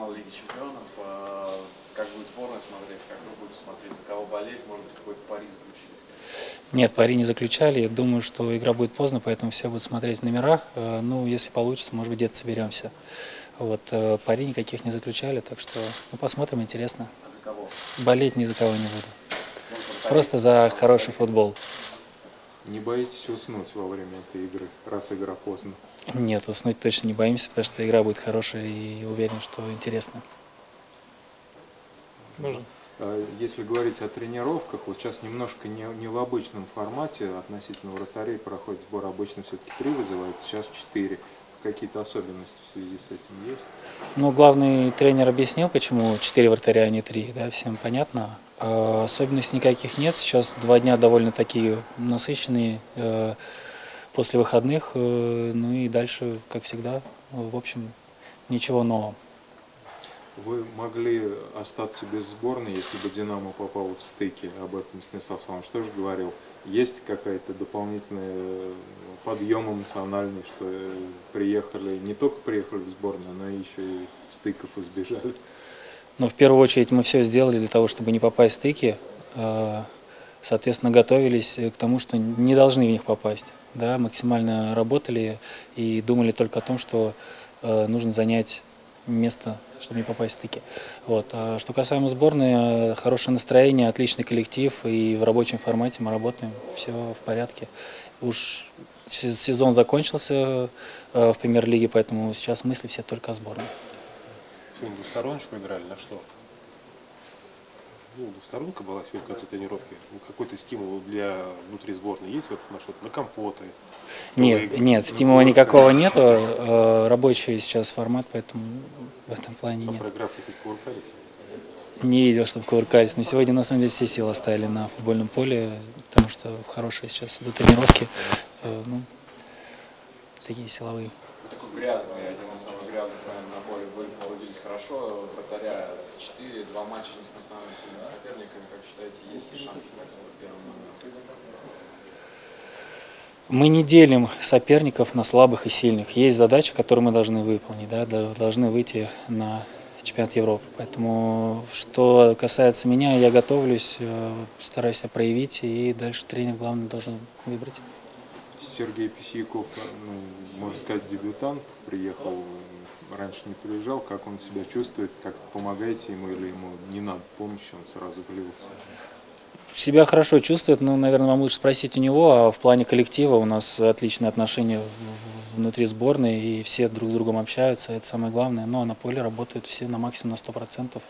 финал Лиги Чемпионов. А, Как будет сборная смотреть, как вы будете смотреть, за кого болеть, может быть, какой-то пари заключились? Нет, пари не заключали. Думаю, что игра будет поздно, поэтому все будут смотреть в номерах. Э, Ну, если получится, может быть, где-то соберемся. Вот, э, пари никаких не заключали, так что ну, посмотрим, интересно. А за кого? Болеть ни за кого не буду. Может? Просто за хороший футбол. Не боитесь уснуть во время этой игры, раз игра поздно? Нет, уснуть точно не боимся, потому что игра будет хорошая и уверен, что интересно. Можно? А Если говорить о тренировках, вот сейчас немножко не, не в обычном формате, относительно вратарей проходит сбор, обычно все-таки три вызывают, сейчас четыре. Какие-то особенности в связи с этим есть? Ну, главный тренер объяснил, почему 4 вратаря, а не 3, да, всем понятно. А особенностей никаких нет. Сейчас два дня довольно такие насыщенные э, после выходных. э, ну и дальше, как всегда, в общем, ничего нового. Вы могли остаться без сборной, если бы «Динамо» попало в стыки, об этом Станислав Саламович тоже говорил. Есть какая-то дополнительная э, подъем эмоциональный, что приехали, не только приехали в сборную, но еще и стыков избежали? Но в первую очередь мы все сделали для того, чтобы не попасть в стыки. Э, Соответственно, готовились к тому, что не должны в них попасть. Да, максимально работали и думали только о том, что э, нужно занять место, чтобы не попасть в стыки. Вот. А что касаемо сборной, э, хорошее настроение, отличный коллектив и в рабочем формате мы работаем, все в порядке. Уж се- сезон закончился э, в премьер-лиге, поэтому сейчас мысли все только о сборной. Сегодня двустороночку играли, на что? Ну, двусторонка была сегодня в конце тренировки. Ну, Какой-то стимул для внутри сборной есть в этом на что-то? На компоты? Нет, Новые- нет, стимула никакого нету. э, Рабочий сейчас формат, поэтому в этом плане А нет. про график кувыркались? Не видел, чтобы кувыркались. Но сегодня на самом деле все силы оставили на футбольном поле, потому что хорошие сейчас идут тренировки. Э, Ну, такие силовые. Вы такой грязный, один грязных, наверное, на поле. Вы поводились хорошо, вратаря 4, два матча не с самыми сильными соперниками. Как считаете, есть ли шансы на первым номером? Мы не делим соперников на слабых и сильных. Есть задача, которую мы должны выполнить, да, должны выйти на чемпионат Европы. Поэтому, что касается меня, я готовлюсь, э, стараюсь себя проявить, и дальше тренер, главное, должен выбрать. Сергей Письяков, ну, можно сказать, дебютант, приехал, раньше не приезжал, как он себя чувствует, как помогаете ему или ему не надо помощи, он сразу влился? Себя хорошо чувствует, но, наверное, вам лучше спросить у него, а в плане коллектива у нас отличные отношения внутри сборной, и все друг с другом общаются, это самое главное. Но на поле работают все на максимум на 100%.